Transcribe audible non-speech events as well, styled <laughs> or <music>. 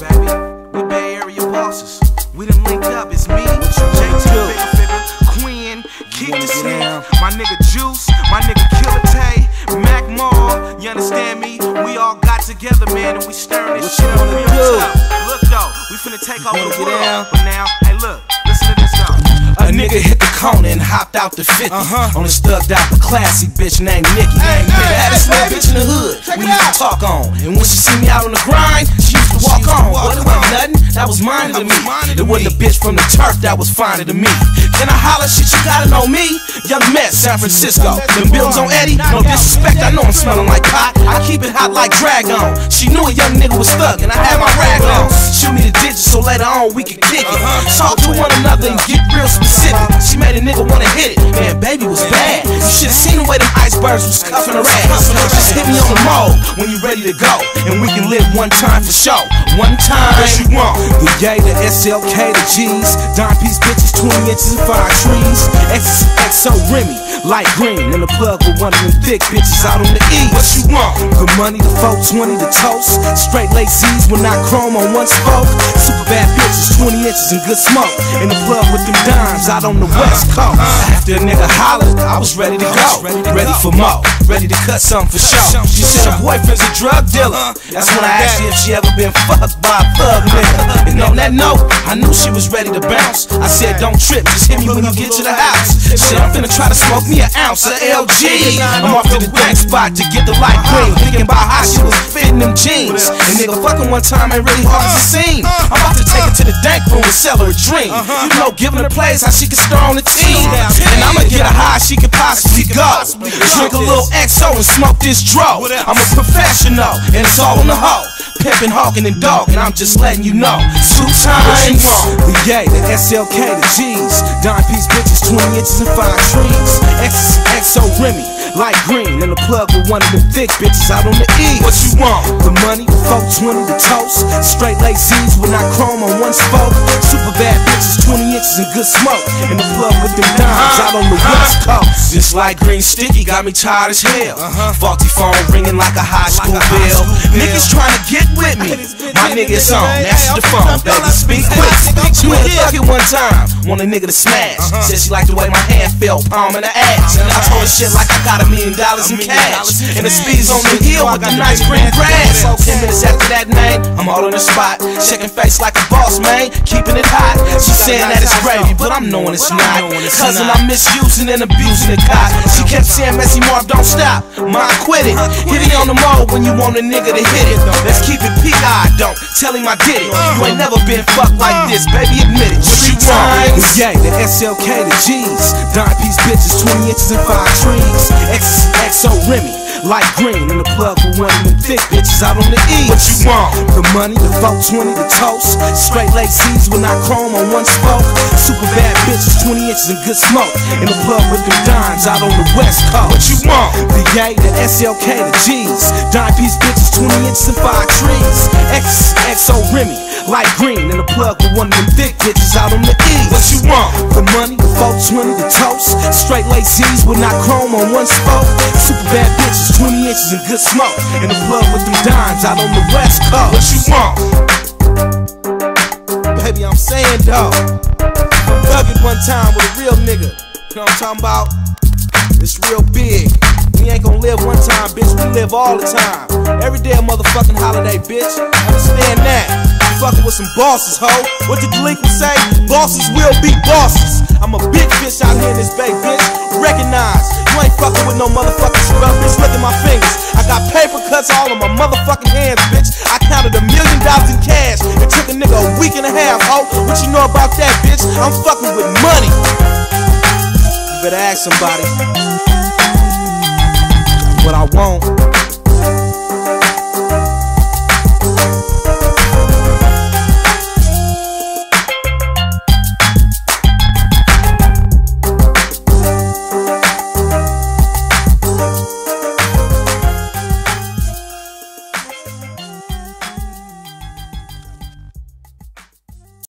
baby. We Bay Area bosses. We done linked up. It's me, JT Bigga Figga, Queen, Keak da Sneak, my nigga Juice, my nigga Killer Tay, Mac Mall. You understand me? We all got together, man, and we stirring this What shit up wanna real do? tough. Look though, we finna take over the world. But now, hey look, A nigga hit the corner and hopped out the 50 Uh-huh. on a stugged out the classy bitch named Nikki. Hey, hey, this little bitch in the hood Check we used to talk on. And when she see me out on the grind, she used to walk on. it wasn't nothing, that was minor to me. It wasn't a bitch from the turf that was finer to me. Can I holler shit? You gotta know me. Young Met, San Francisco. Them bills on Eddie, no disrespect, I know I'm smelling like pot. I keep it hot like Dragon. She knew a young nigga was stuck, and I had my rag on. Shoot me the digits so later on we could kick it. Talk to one another and get real specific. She made a nigga wanna hit it. Man, baby was bad. Should've seen the way them icebergs was cuffing her ass. Just hit me on the mole when you ready to go. And we can live one time for show. One time. What you want? The yay, the SLK, the G's. Dime piece bitches, 20 inches and five trees. X, Remy, light green. and the plug with one of them thick bitches out on the E. What you want? Good money, the 420, the toast. Straight late Z's when not chrome on one spoke. Super bad bitches, 20 inches and good smoke. In the plug with them dimes out on the west coast. After a nigga hollered, I was ready to go. Ready for more, ready to cut something for sure. She said her boyfriend's a drug dealer. That's when I asked her if she ever been fucked by a thug nigga. And on that note, I knew she was ready to bounce. I said, don't trip, just hit me when you get to the house. Shit, I'm finna try to smoke me an ounce of LG. I'm off to the dank spot to get the light green. Thinking about how she was fitting them jeans. And nigga, fucking one time ain't really hard as it dank sell her a dream. You know, giving her plays how she can stir on the team. And I'ma get her high she can possibly go. Drink a little XO and smoke this dro. I'm a professional, and it's all on the hoe. Pimpin', hawkin', and dog, and I'm just letting you know. Two times. The yay, the SLK, the G's. Dime piece bitches, 20 inches and five trees. X, XO Remy, light green. In the plug with one of them thick bitches out on the E. What you want? The money, the 420, the toast. Straight Z's with not chrome on one spoke. Super bad bitches, 20 inches and good smoke. In the plug with them dimes out on the uh-huh. west coast. This light green sticky got me tired as hell. Uh-huh. Faulty phone ringing like a high school bell. Niggas trying to get with me. <laughs> My niggas on, answer the phone, time, want a nigga to smash. Said she liked the way my hand felt, palm in the ass. I told her shit like I got a million dollars in cash. And the speeds on the hill with the nice green grass. So Ten minutes after that name, I'm all on the spot. Checking face like a boss, man. Keeping it hot. She saying that it's gravy, but I'm knowing it's not. Cousin, I'm misusing and abusing the cop. She kept saying, Messy Marv, don't stop. Mom, quit it. Hit it on the mode when you want a nigga to hit it. Let's keep it P.I. Don't tell him I did it. You ain't never been fucked like this, baby, admit it. What you want? Yeah, the SLK, the G's. Dime piece bitches, 20 inches and five trees. X, XO Remy, light green. In the plug with one of them thick bitches out on the E. What you want? The money, the 420, the toast. Straight late Z's when I chrome on one spoke. Super bad bitches, 20 inches and good smoke. In the plug with them dimes out on the west coast. What you want? The yay, the SLK, the G's. Dime piece bitches, 20 inches and five trees. X, XO Remy, light green. In the plug with one of them thick bitches out on the E. What you want? The money, the 420, the toast. Straight late Z's with not chrome on one spoke. Super bad bitches, 20 inches and good smoke. In the plug with them dimes out on the west coast. What you want? Baby, I'm saying though. I'm thugging one time with a real nigga. You know what I'm talking about? It's real big. We ain't gonna live one time, bitch. We live all the time. Every day a motherfucking holiday, bitch. Understand that. You fucking with some bosses, ho. What the delinquent say? Bosses will be bosses. I'm a big fish out here in this bay, bitch. Recognize, you ain't fucking with no motherfucking scrub, bitch. Look at my fingers. I got paper cuts all on my motherfucking hands, bitch. I counted a million dollars in cash. It took a nigga a week and a half, ho. What you know about that, bitch? I'm fucking with money. You better ask somebody. What I want